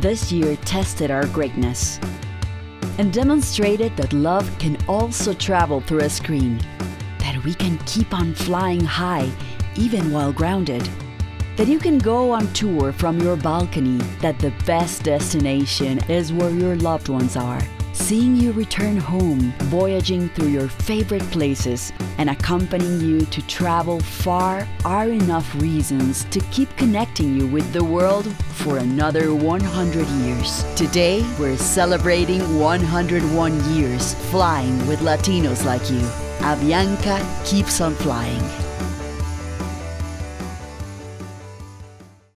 this year tested our greatness and demonstrated that love can also travel through a screen, that we can keep on flying high even while grounded, that you can go on tour from your balcony, that the best destination is where your loved ones are. Seeing you return home, voyaging through your favorite places, and accompanying you to travel far are enough reasons to keep connecting you with the world for another 100 years. Today, we're celebrating 101 years flying with Latinos like you. Avianca keeps on flying.